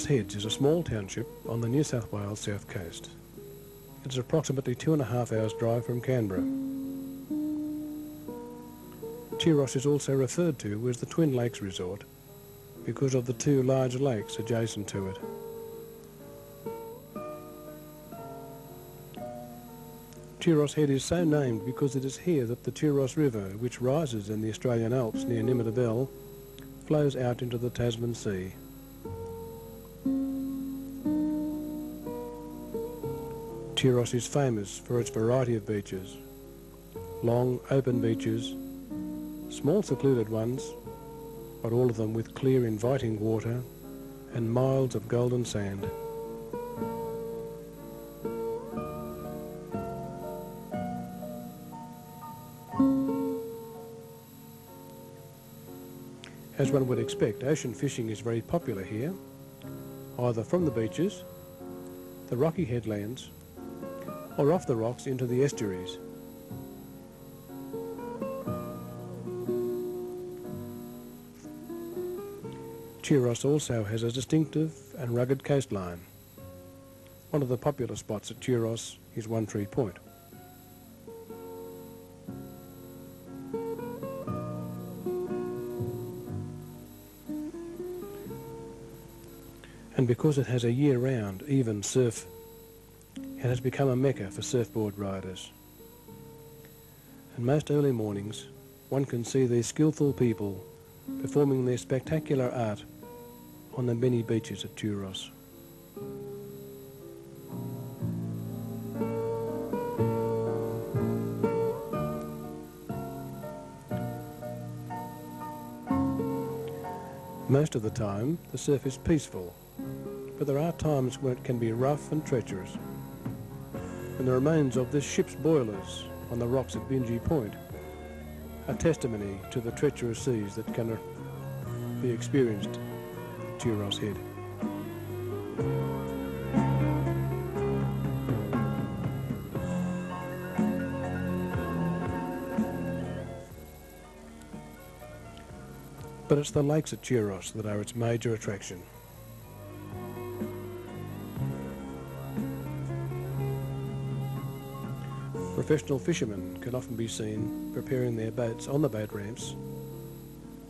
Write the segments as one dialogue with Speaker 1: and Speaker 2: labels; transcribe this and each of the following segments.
Speaker 1: Tuross Heads is a small township on the New South Wales south coast. It is approximately two and a half hours drive from Canberra. Tuross is also referred to as the Twin Lakes Resort because of the two large lakes adjacent to it. Tuross Head is so named because it is here that the Tuross River, which rises in the Australian Alps near Nimmitabel, flows out into the Tasman Sea. Tuross is famous for its variety of beaches. Long, open beaches, small secluded ones, but all of them with clear, inviting water and miles of golden sand. As one would expect, ocean fishing is very popular here, either from the beaches, the rocky headlands, or off the rocks into the estuaries. Tuross also has a distinctive and rugged coastline. One of the popular spots at Tuross is One Tree Point. and because it has a year-round, even surf, it has become a mecca for surfboard riders. And most early mornings, one can see these skillful people performing their spectacular art on the many beaches at Tuross. Most of the time, the surf is peaceful but there are times when it can be rough and treacherous. And the remains of this ship's boilers on the rocks at Bingie Point are testimony to the treacherous seas that can be experienced at Tuross Head. But it's the lakes at Tuross that are its major attraction. Professional fishermen can often be seen preparing their boats on the boat ramps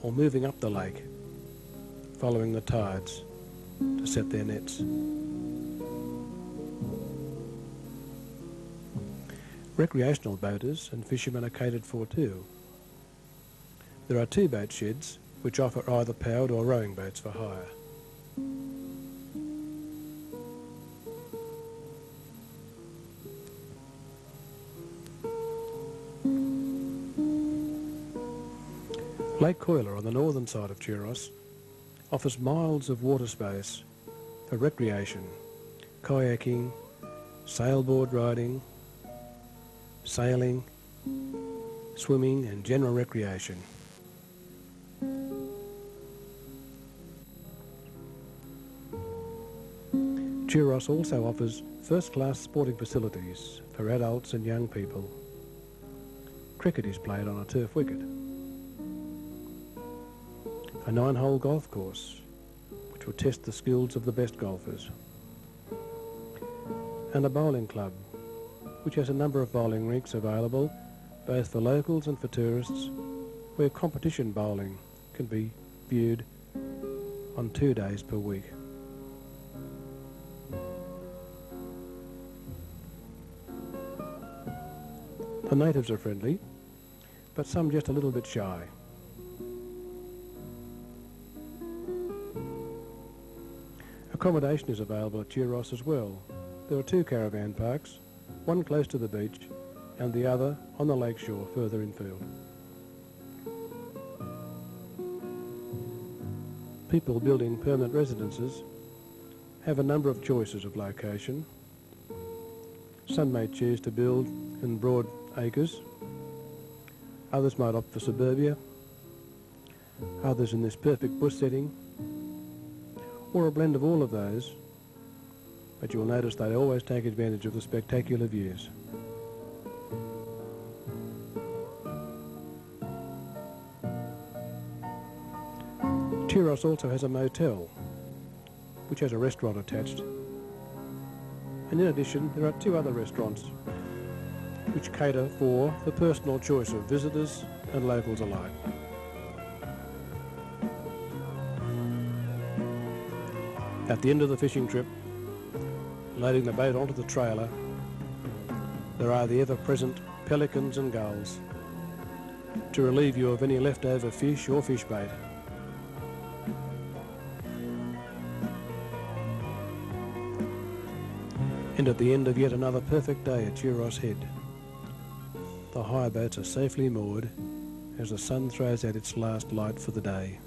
Speaker 1: or moving up the lake, following the tides to set their nets. Recreational boaters and fishermen are catered for too. There are two boat sheds which offer either powered or rowing boats for hire. Lake Coila on the northern side of Tuross offers miles of water space for recreation, kayaking, sailboard riding, sailing, swimming and general recreation. Tuross also offers first-class sporting facilities for adults and young people. Cricket is played on a turf wicket a nine-hole golf course, which will test the skills of the best golfers, and a bowling club, which has a number of bowling rinks available both for locals and for tourists, where competition bowling can be viewed on two days per week. The natives are friendly, but some just a little bit shy. Accommodation is available at Tuross as well. There are two caravan parks, one close to the beach and the other on the lakeshore further infield. People building permanent residences have a number of choices of location. Some may choose to build in broad acres, others might opt for suburbia, others in this perfect bush setting or a blend of all of those, but you'll notice they always take advantage of the spectacular views. Tuross also has a motel which has a restaurant attached. And in addition, there are two other restaurants which cater for the personal choice of visitors and locals alike. At the end of the fishing trip, loading the boat onto the trailer, there are the ever-present pelicans and gulls to relieve you of any leftover fish or fish bait. And at the end of yet another perfect day at Tuross Head, the hire boats are safely moored as the sun throws out its last light for the day.